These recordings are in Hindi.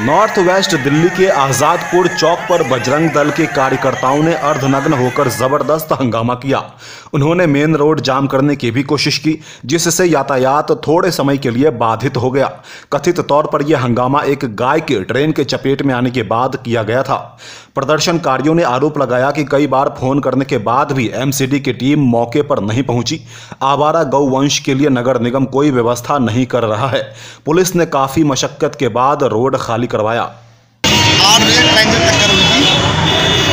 नॉर्थ वेस्ट दिल्ली के आजादपुर चौक पर बजरंग दल के कार्यकर्ताओं ने अर्धनग्न होकर ज़बरदस्त हंगामा किया। उन्होंने मेन रोड जाम करने की भी कोशिश की, जिससे यातायात थोड़े समय के लिए बाधित हो गया। कथित तौर पर यह हंगामा एक गाय के ट्रेन के चपेट में आने के बाद किया गया था। प्रदर्शनकारियों ने आरोप लगाया कि कई बार फ़ोन करने के बाद भी एमसीडी की टीम मौके पर नहीं पहुँची। आवारा गौवंश के लिए नगर निगम कोई व्यवस्था नहीं कर रहा है। पुलिस ने काफ़ी मशक्कत के बाद रोड खाली करवाया।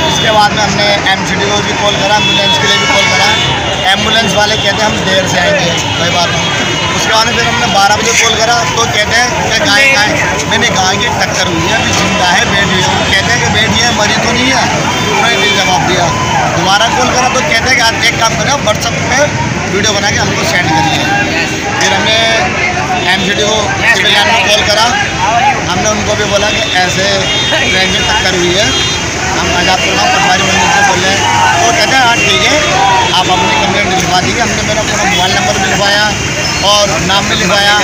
उसके बाद में हमने एम को भी कॉल करा, एंबुलेंस के लिए भी कॉल करा। एंबुलेंस वाले कहते हैं हम देर से आएँगे, कोई बात नहीं। उसके बाद फिर हमने बारह बजे कॉल करा तो कहते हैं कि गाय गाय मैंने गाय की टक्कर हुई है, अभी ज़िंदा है, बैठी है कि मरी तो नहीं है। उन्होंने नहीं जवाब दिया। दोबारा कॉल करा तो कहते हैं कि आप एक काम करें व्हाट्सअप पे वीडियो बना के हमको सेंड करिए। फिर हमने एम को सिविल लाइन में कॉल करा। हमने उनको भी बोला कि ऐसे ट्रेन में टक्कर हुई है। हम आज़ाद प्रणाम पटवारी मंदिर से बोल। रहे हैं तो कहते हैं हाँ ठीक है। आप अपनी कंप्लेंट लिखवा दीजिए। हमने मेरा अपना मोबाइल नंबर भी लिखवाया और नाम भी लिखवाया।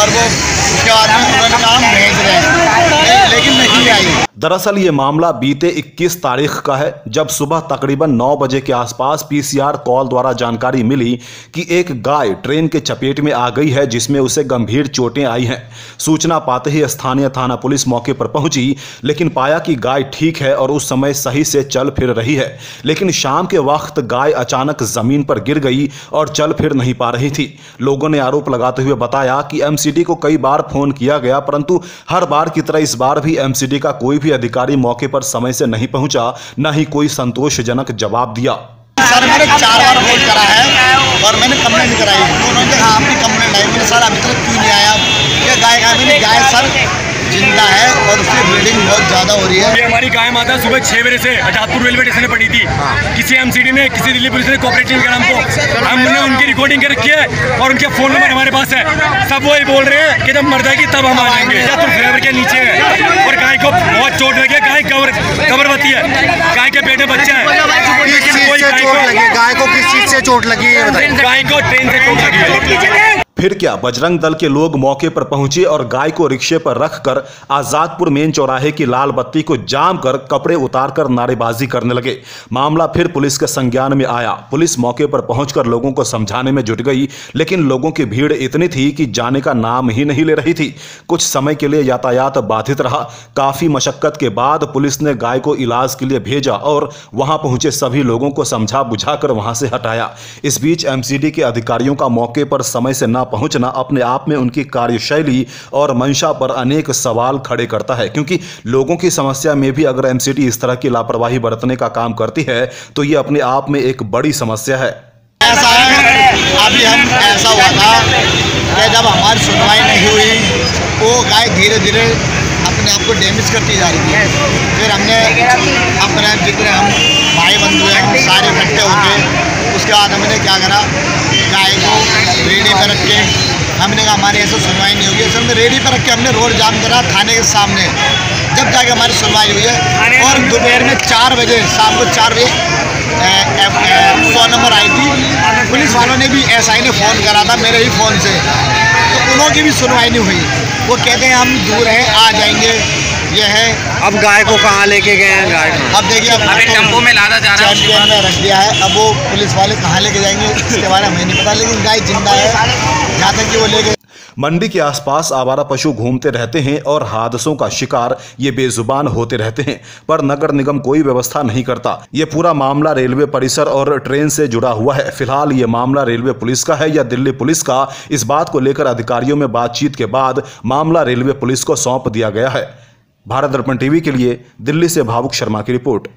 और वो उसके बाद में कहा हम भेज रहे हैं। लेकिन नहीं आई। दरअसल ये मामला बीते 21 तारीख का है, जब सुबह तकरीबन 9 बजे के आसपास पीसीआर कॉल द्वारा जानकारी मिली कि एक गाय ट्रेन के चपेट में आ गई है, जिसमें उसे गंभीर चोटें आई हैं। सूचना पाते ही स्थानीय थाना पुलिस मौके पर पहुँची, लेकिन पाया कि गाय ठीक है और उस समय सही से चल फिर रही है। लेकिन शाम के वक्त गाय अचानक ज़मीन पर गिर गई और चल फिर नहीं पा रही थी। लोगों ने आरोप लगाते हुए बताया कि एमसीडी को कई बार फ़ोन किया गया, परंतु हर बार की तरह इस बार भी एमसीडी का कोई भी अधिकारी मौके पर समय से नहीं पहुँचा, न ही कोई संतोषजनक जवाब दिया। सर, मैंने चार बार फ़ोन करा है और मैंने कंप्लेंट कराई। उन्होंने कहा आपकी आई। मैंने, सर, अभी तक क्यों नहीं आया? गाय गाय सर, ज़िंदा है और उसकी बिल्डिंग ज़्यादा हो रही है। ये हमारी गाय माता सुबह छह बजे से आजादपुर रेलवे स्टेशन पड़ी थी। किसी एमसीडी ने किसी दिल्ली पुलिस ने कोऑपरेटिव किया हमको हमने उनकी रिकॉर्डिंग कर रखी है और उनके फ़ोन नंबर हमारे पास है। सब वही बोल रहे हैं कि जब मर जाएगी तब हम आ जाएँगे। आजादपुर फ्लाईओवर के नीचे है। और गाय को बहुत चोट लगी है। गाय कवर कवरवती है। गाय के पेट में बच्चा है। को गाय को किस चीज़ से चोट लगी है? गाय को ट्रेन से चोट लगी है। फिर क्या बजरंग दल के लोग मौके पर पहुँचे और गाय को रिक्शे पर रखकर आजादपुर मेन चौराहे की लाल बत्ती को जाम कर कपड़े उतारकर नारेबाजी करने लगे। मामला फिर पुलिस के संज्ञान में आया। पुलिस मौके पर पहुंचकर लोगों को समझाने में जुट गई, लेकिन लोगों की भीड़ इतनी थी कि जाने का नाम ही नहीं ले रही थी। कुछ समय के लिए यातायात बाधित रहा। काफ़ी मशक्कत के बाद पुलिस ने गाय को इलाज के लिए भेजा और वहाँ पहुँचे सभी लोगों को समझा बुझाकर वहाँ से हटाया। इस बीच एमसीडी के अधिकारियों का मौके पर समय से न पहुँचना अपने आप में उनकी कार्यशैली और मंशा पर अनेक सवाल खड़े करता है। क्योंकि लोगों की समस्या में भी अगर एमसीडी इस तरह की लापरवाही बरतने का काम करती है तो ये अपने आप में एक बड़ी समस्या है। ऐसा है, अभी हम ऐसा हुआ था कि जब हमारी सुनवाई नहीं हुई, वो गाय धीरे धीरे अपने आप को डैमेज करती जा रही थी। फिर हमने अपने जितने हम भाई बंधु हैं सारे इकट्ठे होके उसके बाद हमने क्या करा? गाय को रेडी पर रख के हमने कहा हमारी ऐसे सुनवाई नहीं होगी। असल में रेडी पर रख के हमने रोड जाम करा थाने के सामने जब जाके हमारी सुनवाई हुई है। और दोपहर में चार बजे शाम को चार बजे सौ नंबर आई थी। पुलिस वालों ने भी एसआई ने फ़ोन करा था मेरे ही फ़ोन से। तो उन्हों की भी सुनवाई नहीं हुई। वो कहते हैं हम दूर हैं आ जाएँगे। ये है। अब गाय को कहाँ लेके गए हैं? गाय अब देखिए अब अभी टेंपो में लादा जा रहा है। रख दिया है। अब वो पुलिस वाले कहाँ लेके जाएँगे इसके बारे में हमें नहीं पता। लेकिन गाय ज़िंदा है। जहाँ तक कि वो लेके मंडी के आसपास आवारा पशु घूमते रहते हैं और हादसों का शिकार ये बेजुबान होते रहते हैं पर नगर निगम कोई व्यवस्था नहीं करता। ये पूरा मामला रेलवे परिसर और ट्रेन से जुड़ा हुआ है। फ़िलहाल ये मामला रेलवे पुलिस का है या दिल्ली पुलिस का? इस बात को लेकर अधिकारियों में बातचीत के बाद मामला रेलवे पुलिस को सौंप दिया गया है। भारत दर्पण टीवी के लिए दिल्ली से भावुक शर्मा की रिपोर्ट।